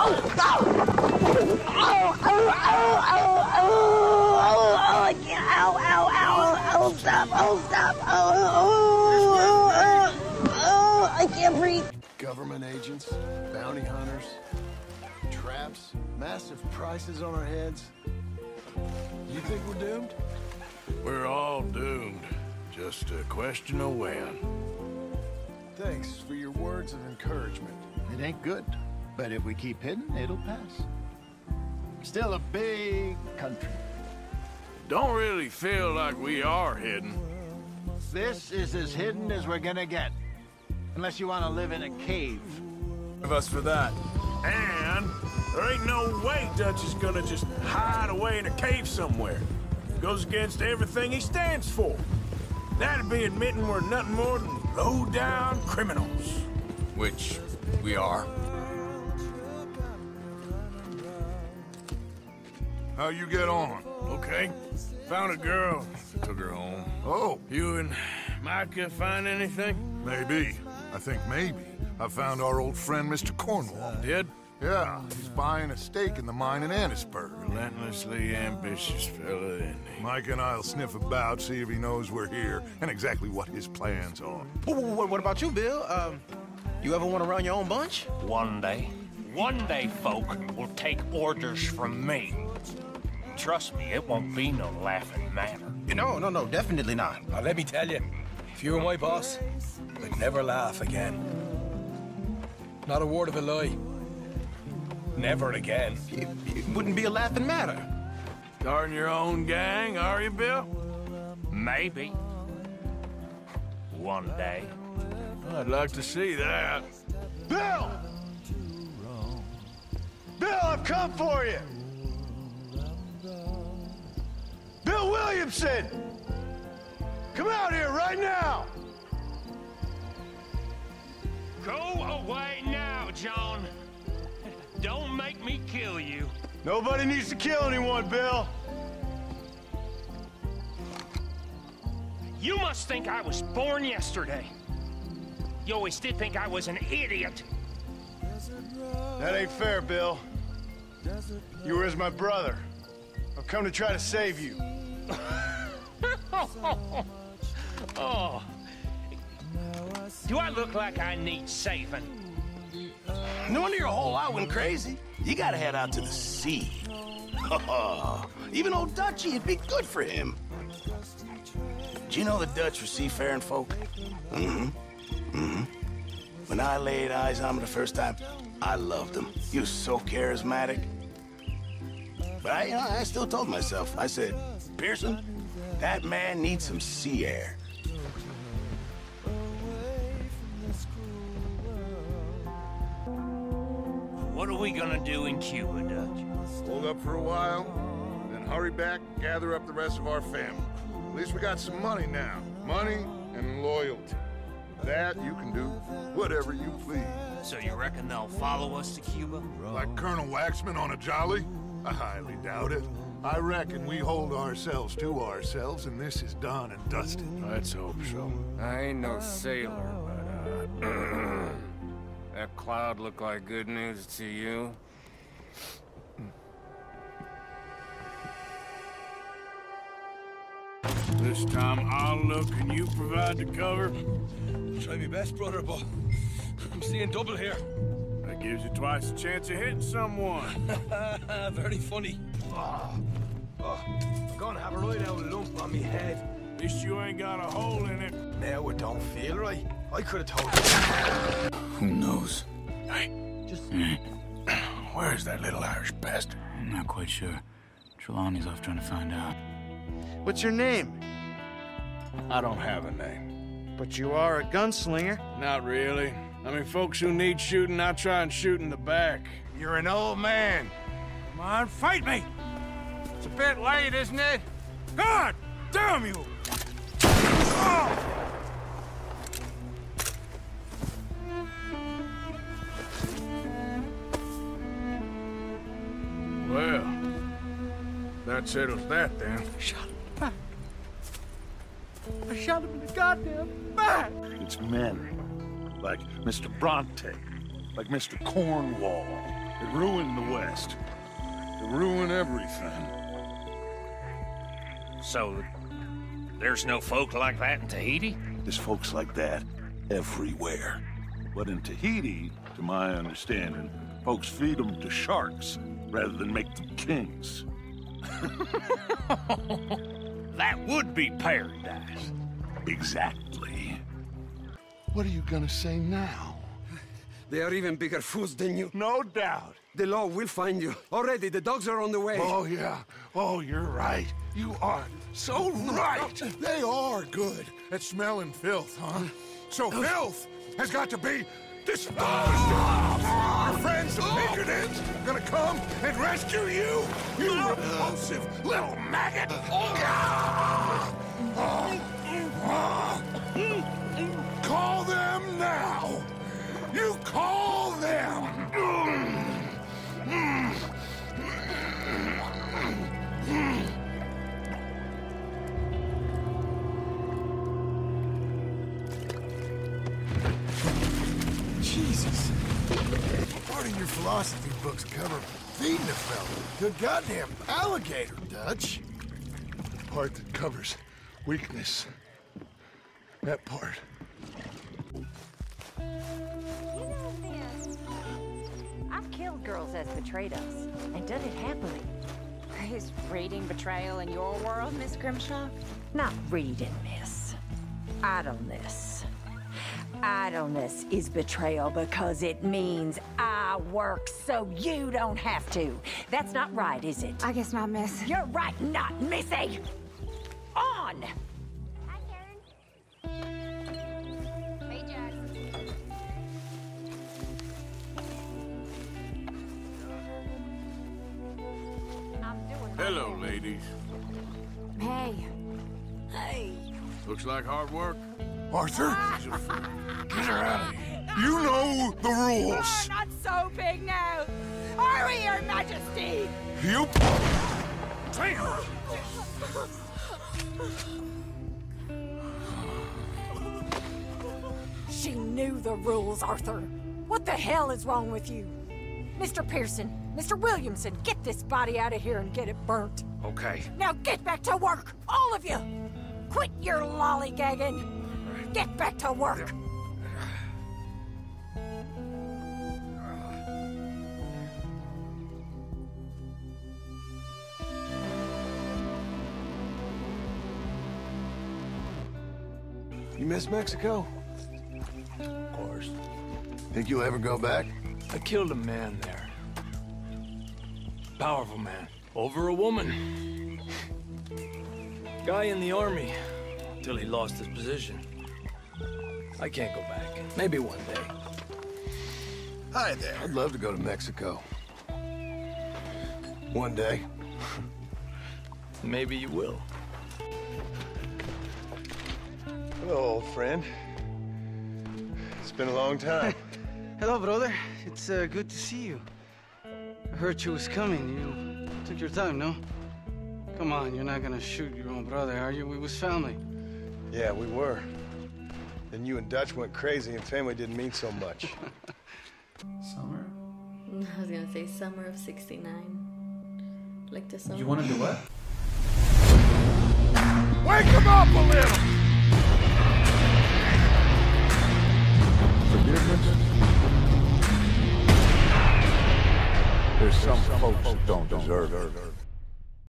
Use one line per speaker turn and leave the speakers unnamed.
Oh, oh, oh, oh, oh, oh, oh, I can't, ow, ow, ow, oh, stop, oh, stop, oh, oh, oh, oh, oh, I can't breathe.
Government agents, bounty hunters, traps, massive prices on our heads. You think we're doomed?
We're all doomed. Just a question of when.
Thanks for your words of encouragement.
It ain't good, but if we keep hidden, it'll pass. Still a big country.
Don't really feel like we are hidden.
This is as hidden as we're gonna get. Unless you want to live in a cave.
Of us for that. And there ain't no way Dutch is gonna just hide away in a cave somewhere. Goes against everything he stands for. That'd be admitting we're nothing more than low-down criminals.
Which we are.
How you get on? Okay. Found a girl. Took her home.
Oh,
You and Micah find anything?
maybe. I think maybe. I found our old friend, Mr. Cornwall.
Did?
Yeah, he's buying a stake in the mine in Annesburg.
Relentlessly ambitious fella, isn't he?
Mike and I'll sniff about, see if he knows we're here, and exactly what his plans are.
What, what about you, Bill? Um, you ever want to run your own bunch?
One day, one day, folk will take orders from me. Trust me, it won't be no laughing matter.
No, no, no, definitely not.
Now, let me tell you, if you were my boss, I'd never laugh again. Not a word of a lie. Never again.
It, it wouldn't be a laughing matter.
Starting your own gang, are you, Bill?
Maybe. One day.
I'd like to see that.
Bill! Bill, I've come for you! Williamson! Come out here right now!
Go away now, John. Don't make me kill you.
Nobody needs to kill anyone, Bill.
You must think I was born yesterday. You always did think I was an idiot.
That ain't fair, Bill. You were as my brother. I've come to try to save you.
oh. Do I look like I need saving?
No wonder your whole lot went crazy. You gotta head out to the sea. Even old Dutchy, it'd be good for him. Do you know the Dutch were seafaring folk? Mm-hmm. Mm-hmm. When I laid eyes on him the first time, I loved him. He was so charismatic. But I, you know, I still told myself, I said, Pearson, that man needs some sea air.
What are we gonna do in Cuba, Dutch?
Hold up for a while, then hurry back, gather up the rest of our family. At least we got some money now. Money and loyalty. That you can do whatever you please.
So you reckon they'll follow us to Cuba?
Like Colonel Waxman on a jolly? I highly doubt it. I reckon we hold ourselves to ourselves, and this is done and dusted.
Let's hope so.
I ain't no sailor, but, uh... that cloud look like good news to you?
This time I'll look and you provide the cover.
Try my best, brother, but I'm seeing double here.
That gives you twice the chance of hitting someone.
Very funny. Ah. Ah.
I'm gonna have a right out lump on me head.
At least you ain't got a hole in it.
Now it don't feel right. I could have told you.
Who knows?
Hey,
Just
where's that little Irish bastard?
I'm not quite sure. Trelawney's off trying to find out.
What's your name?
I don't have a name.
But you are a gunslinger.
Not really. I mean, folks who need shooting, I try and shoot in the back.
You're an old man.
Come on, fight me! It's a bit late, isn't it? God damn you! Oh. Well, that settles that then.
Shot him in the back. I shot him in the goddamn back.
It's men. Like Mr. Bronte. Like Mr. Cornwall.
It ruined the West. It ruined everything.
So, there's no folk like that in Tahiti?
There's folks like that everywhere. But in Tahiti, to my understanding, folks feed them to sharks rather than make them kings.
That would be paradise.
Exactly.
What are you gonna say now?
They are even bigger fools than you.
No doubt.
The law will find you. Already, the dogs are on the way.
Oh, yeah. Oh, you're right. You are so right.
They are good at smelling filth, huh? So oh. filth has got to be disposed of. Our friends the Pinkertons are gonna come and rescue you, you repulsive little maggot. Call them now. You call philosophy books cover feeding a fella a goddamn alligator, Dutch. The part that covers weakness. That part.
You know, Vince, I've killed girls as betrayed us, and done it happily. Is reading betrayal in your world, Miss Grimshaw?
Not reading, miss. Idleness. Idleness is betrayal because it means I work so you don't have to. That's not right, is it?
I guess not, miss.
You're right, not missy. On!
Hey, Jack.
Hello, ladies.
Hey.
Hey.
Looks like hard work.
Arthur, get her out of here. You know the rules.
not so big now. Hurry, Your Majesty!
You. Damn!
She knew the rules, Arthur. What the hell is wrong with you? Mr. Pearson, Mr. Williamson, get this body out of here and get it burnt.
Okay.
Now get back to work, all of you! Quit your lollygagging! Get back to work!
You miss Mexico?
Of course. Think you'll ever go back?
I killed a man there. Powerful man. Over a woman. Guy in the army. Till he lost his position. I can't go back. Maybe one day.
Hi there. I'd love to go to Mexico. One day.
Maybe you will.
Hello, old friend. It's been a long time.
Hello, brother. It's uh, good to see you. I heard you was coming. You took your time, no? Come on, you're not gonna shoot your own brother, are you? We was family.
yeah, we were. Then you and Dutch went crazy and family didn't mean so much.
Summer?
I was gonna say summer of 69. Like the summer.
You wanna do what?
Wake him up a little!
Forgiveness? There's some folks who don't deserve it.